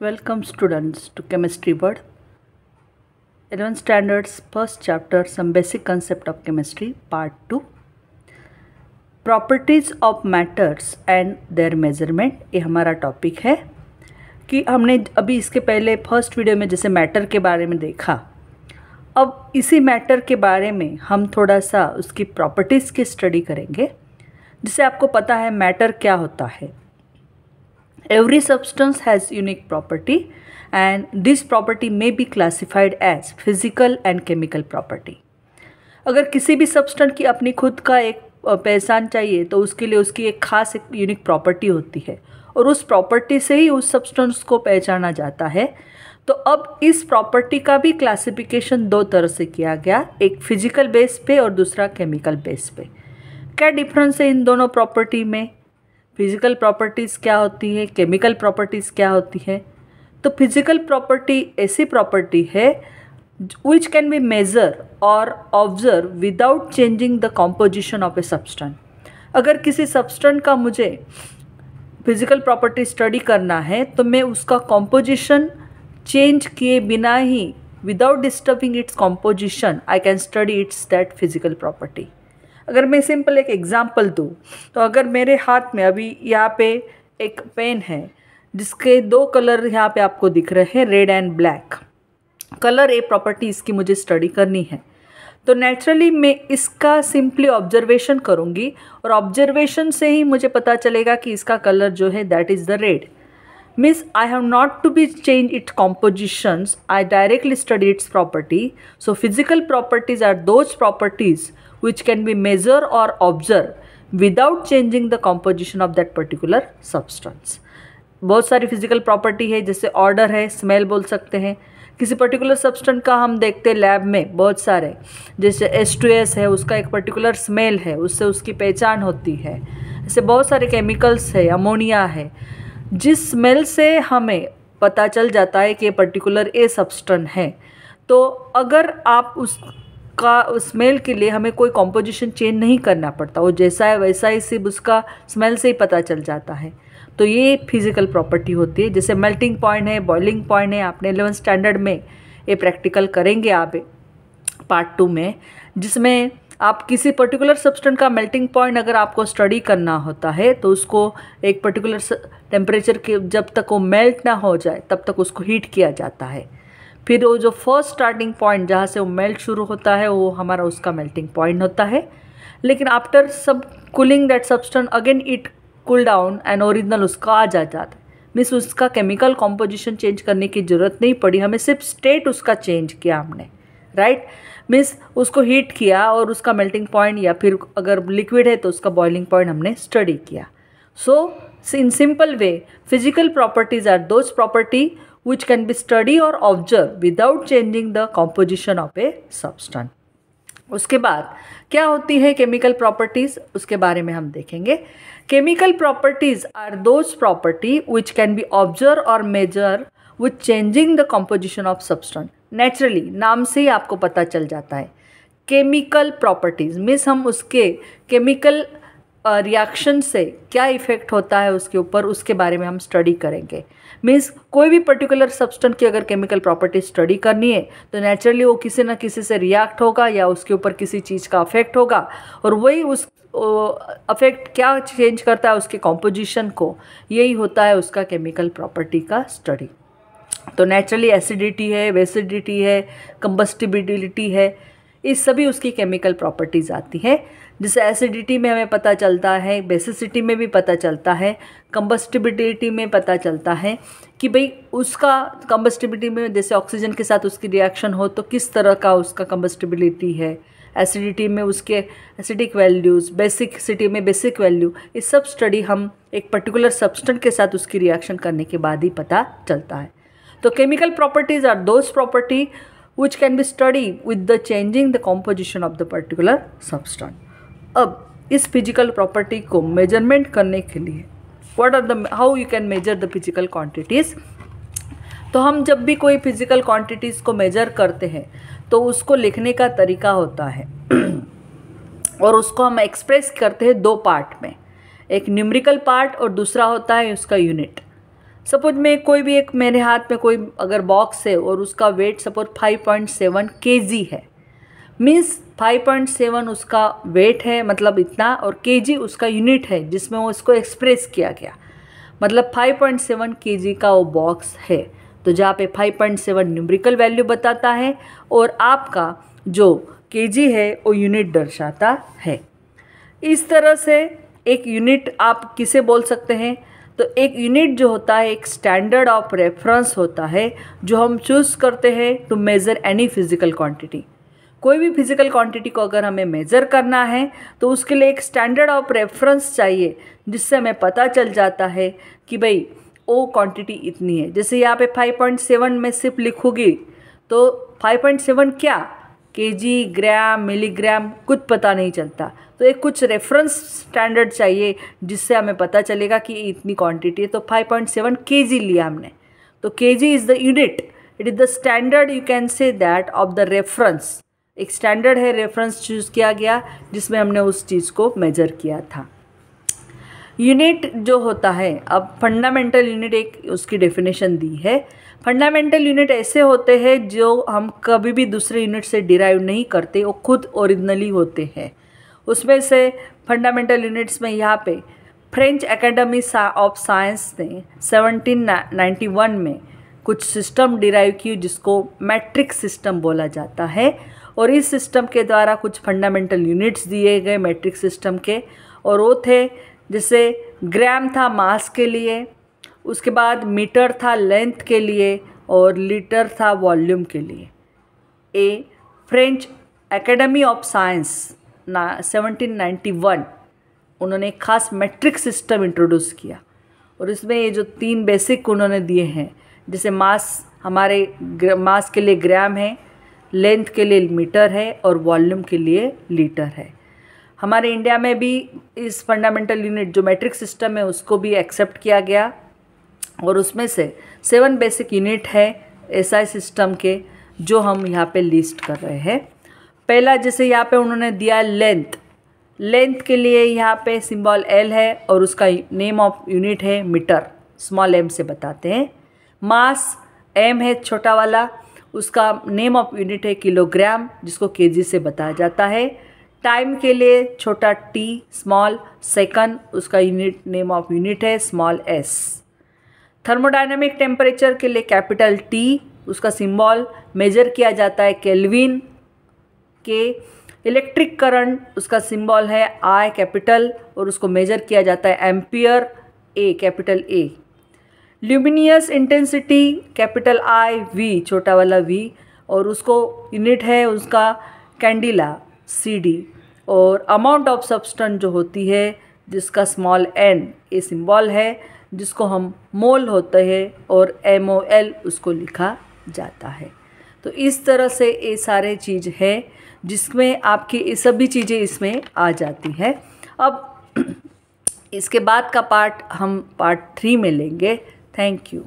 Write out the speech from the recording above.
Welcome students to Chemistry World. 11th Standards First Chapter Some Basic Concept of Chemistry Part 2 Properties of Matters and Their Measurement ये हमारा topic है कि हमने अभी इसके पहले फ़र्स्ट वीडियो में जैसे मैटर के बारे में देखा अब इसी मैटर के बारे में हम थोड़ा सा उसकी प्रॉपर्टीज़ की स्टडी करेंगे जिससे आपको पता है मैटर क्या होता है Every substance has unique property, and this property may be classified as physical and chemical property. अगर किसी भी सब्सटेंस की अपनी खुद का एक पहचान चाहिए तो उसके लिए उसकी एक खास एक यूनिक प्रॉपर्टी होती है। और उस प्रॉपर्टी से ही उस सब्सटेंस को पहचाना जाता है। तो अब इस प्रॉपर्टी का भी क्लासिफिकेशन दो तरह से किया गया, एक फ़िज़िकल बेस पे और दूसरा केमिकल बेस पे। क्या डिफरेंस है इन दोनों प्रॉपर्टी में? फ़िज़िकल प्रॉपर्टीज़ क्या होती है, केमिकल प्रॉपर्टीज़ क्या होती है? तो फ़िज़िकल प्रॉपर्टी ऐसी प्रॉपर्टी है विच कैन बी मेज़र और observe without changing the composition of a substance अगर किसी सब्सटेंट का मुझे फ़िज़िकल प्रॉपर्टी स्टडी करना है तो मैं उसका कॉम्पोजिशन चेंज किए बिना ही without disturbing its composition I can study its that physical property अगर मैं सिंपल एक एग्ज़ाम्पल दूँ तो अगर मेरे हाथ में अभी यहाँ पे एक पेन है, जिसके दो कलर यहाँ पे आपको दिख रहे हैं, red and black. Colour a property इसकी मुझे स्टडी करनी है। तो नेचुरली मैं इसका सिंपली ऑब्जर्वेशन करूँगी और ऑब्जर्वेशन से ही मुझे पता चलेगा कि इसका कलर जो है that is the red means I have not to be change its compositions. I directly study its property so physical properties are those properties which can be measured or observed without changing the composition of that particular substance. बहुत सारी physical property है, जैसे order है smell बोल सकते हैं। किसी particular सब्सटेंट का हम देखते हैं लैब में बहुत सारे। जैसे एस टू एस है, उसका एक पर्टिकुलर स्मेल है, उससे उसकी पहचान होती है। ऐसे बहुत सारे केमिकल्स है अमोनिया है। जिस स्मेल से हमें पता चल जाता है कि ये पर्टिकुलर ए सब्सटेंट है तो अगर आप उस का स्मेल के लिए हमें कोई कॉम्पोजिशन चेंज नहीं करना पड़ता, वो जैसा है वैसा ही सिर्फ़ उसका स्मेल से ही पता चल जाता है। तो ये फ़िज़िकल प्रॉपर्टी होती है, जैसे मेल्टिंग पॉइंट है बॉइलिंग पॉइंट है, आपने एलेवन स्टैंडर्ड में ये प्रैक्टिकल करेंगे आप पार्ट टू में, जिसमें आप किसी पर्टिकुलर सब्सटेंट का मेल्टिंग पॉइंट अगर आपको स्टडी करना होता है तो उसको एक पर्टिकुलर टेम्परेचर के जब तक वो मेल्ट ना हो जाए, तब तक उसको हीट किया जाता है। फिर वो जो फ़र्स्ट स्टार्टिंग पॉइंट जहाँ से वो मेल्ट शुरू होता है, वो हमारा उसका मेल्टिंग पॉइंट होता है। लेकिन आफ्टर सब cooling that substance again it cool down and original उसका आ जा जाता है। मीन्स उसका केमिकल कॉम्पोजिशन चेंज करने की ज़रूरत नहीं पड़ी, हमें सिर्फ़ स्टेट उसका चेंज किया हमने राइट मीन्स उसको हीट किया और उसका मेल्टिंग पॉइंट या फिर अगर लिक्विड है तो उसका बॉइलिंग पॉइंट हमने स्टडी किया। So in simple way physical properties are those property which can be studied or observed without changing the composition of a substance. उसके बाद क्या होती है केमिकल प्रॉपर्टीज़ उसके बारे में हम देखेंगे। Chemical properties are those property which can be observe और measure with changing the composition of substance naturally नाम से ही आपको पता चल जाता है। केमिकल प्रॉपर्टीज़ मीन्स हम उसके केमिकल रिएक्शन से क्या इफ़ेक्ट होता है उसके ऊपर, उसके बारे में हम स्टडी करेंगे। मीन्स कोई भी पर्टिकुलर सब्सटेंस की अगर केमिकल प्रॉपर्टी स्टडी करनी है तो नेचुरली वो किसी न किसी से रिएक्ट होगा या उसके ऊपर किसी चीज़ का अफेक्ट होगा। और वही उस अफेक्ट क्या चेंज करता है उसके कॉम्पोजिशन को, यही होता है उसका केमिकल प्रॉपर्टी का स्टडी तो नेचुरली एसिडिटी है वेसिडिटी है कंबस्टिबिलिटी है इस सभी उसकी केमिकल प्रॉपर्टीज़ आती हैं। जिससे एसिडिटी में हमें पता चलता है बेसिसिटी में भी पता चलता है कंबस्टिबिलिटी में पता चलता है कि भाई उसका कंबस्टिबिलिटी में जैसे ऑक्सीजन के साथ उसकी रिएक्शन हो तो किस तरह का उसका कंबस्टिबिलिटी है? एसिडिटी में उसके एसिडिक वैल्यूज़ बेसिक सिटी में बेसिक वैल्यू ये सब स्टडी हम एक पर्टिकुलर सब्सटेंट के साथ उसकी रिएक्शन करने के बाद ही पता चलता है। तो chemical properties are those property which can be studied with the changing the composition of the particular substance. अब, इस फ़िज़िकल प्रॉपर्टी को मेज़रमेंट करने के लिए what are the how you can measure the physical quantities तो हम जब भी कोई फ़िज़िकल क्वांटिटीज़ को मेजर करते हैं तो उसको लिखने का तरीका होता है। और उसको हम एक्सप्रेस करते हैं दो पार्ट में, एक न्यूमरिकल पार्ट और दूसरा होता है उसका यूनिट सपोज़ में कोई भी एक, मेरे हाथ में कोई अगर बॉक्स है और उसका वेट सपोज़ 5.7 केजी है मीन्स 5.7 उसका वेट है मतलब इतना, और केजी उसका यूनिट है, जिसमें वो इसको एक्सप्रेस किया गया। मतलब 5.7 केजी का वो बॉक्स है तो जहाँ पे 5.7 न्यूमरिकल वैल्यू बताता है, और आपका जो केजी है, वो यूनिट दर्शाता है। इस तरह से एक यूनिट आप किसे बोल सकते हैं? तो एक यूनिट जो होता है, एक स्टैंडर्ड ऑफ़ रेफरेंस होता है, जो हम चूज़ करते हैं to measure any physical quantity कोई भी फ़िज़िकल क्वांटिटी को अगर हमें मेज़र करना है तो उसके लिए एक स्टैंडर्ड ऑफ़ रेफरेंस चाहिए, जिससे हमें पता चल जाता है कि भाई वो क्वांटिटी इतनी है। जैसे यहाँ पे 5.7 में सिर्फ़ लिखूँगी तो 5.7 क्या? के जी ग्राम, मिलीग्राम, कुछ पता नहीं चलता। तो एक कुछ रेफरेंस स्टैंडर्ड चाहिए, जिससे हमें पता चलेगा कि इतनी क्वांटिटी है। तो 5.7 केजी लिया हमने। तो KG is the unit it is the standard you can say that of the reference एक स्टैंडर्ड है रेफरेंस चूज़ किया गया, जिसमें हमने उस चीज़ को मेजर किया था। यूनिट जो होता है, अब फंडामेंटल यूनिट एक उसकी डेफिनेशन दी है। फंडामेंटल यूनिट ऐसे होते हैं जो हम कभी भी दूसरे यूनिट से डिराइव नहीं करते, वो खुद ओरिजिनली होते हैं। उसमें से फंडामेंटल यूनिट्स में यहाँ पे फ्रेंच एकेडमी ऑफ़ साइंस ने 1791 में कुछ सिस्टम डिराइव की, जिसको मैट्रिक सिस्टम बोला जाता है। और इस सिस्टम के द्वारा कुछ फंडामेंटल यूनिट्स दिए गए मैट्रिक सिस्टम के। और वो थे, जैसे ग्राम था मास के लिए उसके बाद मीटर था लेंथ के लिए और लीटर था वॉल्यूम के लिए। A French academy of science ना 1791 उन्होंने खास मैट्रिक सिस्टम इंट्रोड्यूस किया। और इसमें ये जो तीन बेसिक उन्होंने दिए हैं, जैसे मास हमारे मास के लिए ग्राम है लेंथ के लिए मीटर है और वॉल्यूम के लिए लीटर है। हमारे इंडिया में भी इस फंडामेंटल यूनिट जो मैट्रिक सिस्टम है, उसको भी एक्सेप्ट किया गया। और उसमें से सेवन बेसिक यूनिट है एसआई सिस्टम के, जो हम यहाँ पे लिस्ट कर रहे हैं। पहला, जैसे यहाँ पे उन्होंने दिया लेंथ। लेंथ के लिए यहाँ पे सिंबल एल है और उसका नेम ऑफ़ यूनिट है मीटर। स्मॉल एम से बताते हैं। मास एम है छोटा वाला। उसका नेम ऑफ़ यूनिट है किलोग्राम, जिसको केजी से बताया जाता है। टाइम के लिए छोटा टी स्मॉल। सेकंड, उसका यूनिट, नेम ऑफ़ यूनिट है स्मॉल एस थर्मोडाइनमिक टेम्परेचर के लिए कैपिटल टी उसका सिंबल मेजर किया जाता है केल्विन के। इलेक्ट्रिक करंट उसका सिंबल है आई कैपिटल और उसको मेजर किया जाता है ampere A capital A luminous intensity capital I V छोटा वाला वी और उसको यूनिट है उसका कैंडिला सी डी और अमाउंट ऑफ़ सब्सटेंस जो होती है, जिसका स्मॉल एन ए सिंबल है जिसको हम मोल होते हैं और एम ओ एल उसको लिखा जाता है। तो इस तरह से ये सारे चीज़ है जिसमें आपकी ये सभी चीज़ें इसमें आ जाती है। अब इसके बाद का पार्ट हम पार्ट थ्री में लेंगे। Thank you.